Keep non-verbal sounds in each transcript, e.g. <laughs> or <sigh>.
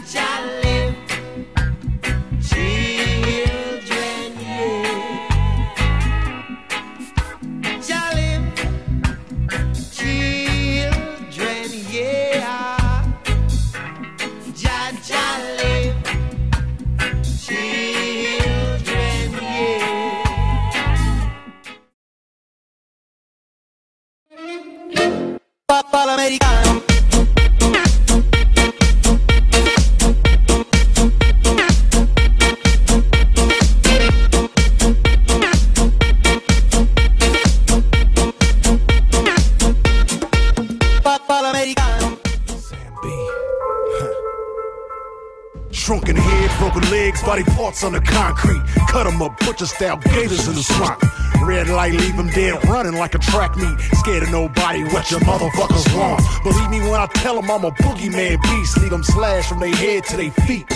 Chal. Legs, body parts on the concrete. Cut 'em up, butcher style gators in the swamp. Red light, leave 'em dead running like a track meet. Scared of nobody, what your motherfuckers want. Believe me when I tell 'em I'm a boogeyman beast. Leave 'em slashed from their head to their feet.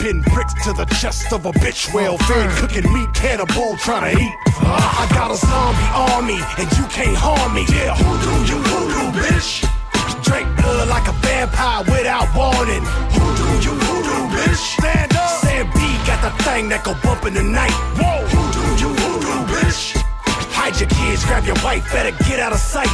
Pin bricks to the chest of a bitch, well fed, uh. cooking meat, cannibal trying to eat. Uh. I got a zombie army, and you can't harm me. Yeah, who do you voodoo, bitch? Go bump in the night. Whoa, who do you voodoo, bitch? Hide your kids, grab your wife, better get out of sight.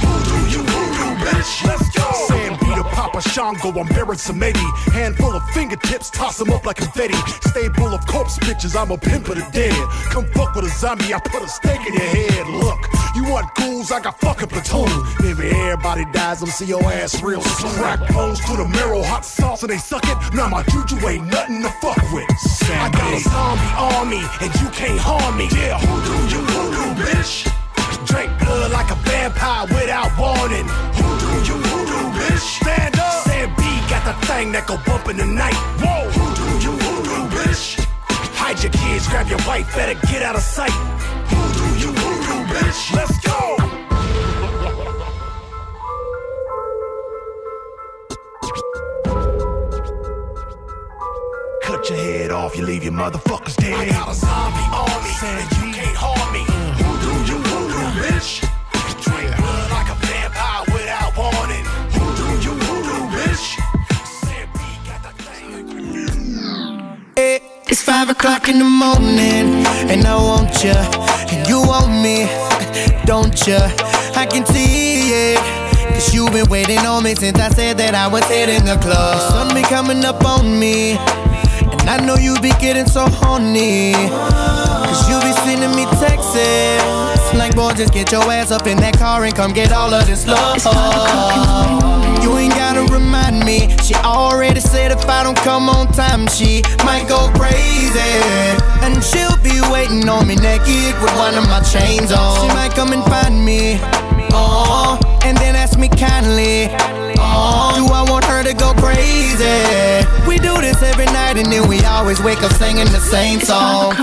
Who do you voodoo, bitch? Let's go. Sam to Papa Shango, I'm bearing some maybe. Handful of fingertips, toss 'em up like confetti. Stable of corpse bitches, I'm a pimp of the dead. Come fuck with a zombie, I put a stake in your head. Look, you want ghouls, I got fucking platoon. Maybe everybody dies, I'm see your ass real soon. Crack bones to the marrow, hot sauce and they suck it. Now my juju ain't nothing to fuck with. Sam I got a zombie army, and you can't harm me. Yeah, who do you voodoo, bitch? Drink blood like a vampire without warning. Who do you Thing that go bump in the night. Whoa, who do you voodoo, bitch? Hide your kids, grab your wife, better get out of sight. Who do you voodoo, bitch? Let's go. Cut your head off, you leave your motherfuckers dead. I got a zombie army, and you can't harm me. O'clock in the morning, and I want you, and you want me, <laughs> don't you? I can see it, cause you've been waiting on me since I said that I was hitting the club. The sun be coming up on me, and I know you be getting so horny, cause you be sending me texts. Like, boy, just get your ass up in that car and come get all of this love. You ain't gotta remind me. She already said if I don't come on time, she might go crazy. And she'll be waiting on me naked with one of my chains on. She might come and find me. Oh, and then ask me kindly. Oh, do I want her to go crazy? We do this every night and then we always wake up singing the same song.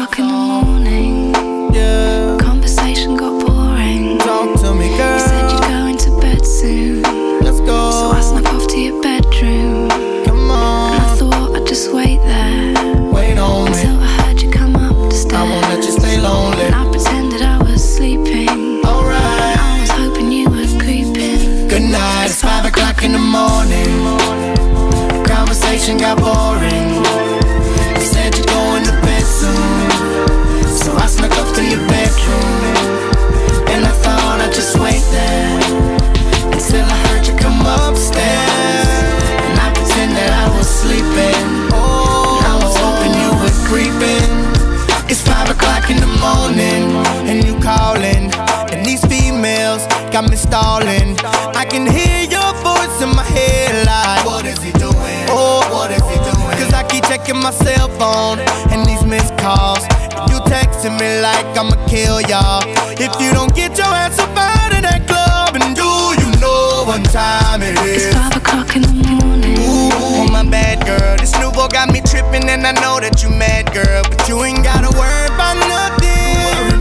Got me stalling. I can hear your voice in my head like, What is he doing? Oh, what is he doing? Cause I keep checking my cell phone and these missed calls. And you texting me like I'ma kill y'all. If you don't get your ass up out of that club, and do you know what time it It's five o'clock in the morning. Ooh, my bad girl. This new boy got me tripping, and I know that you mad, girl. But you ain't gotta worry about nothing.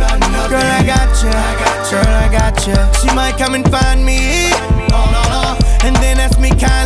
Girl, I got you. Girl, I got you. She might come and find me. No, no, no. And then ask me kindly,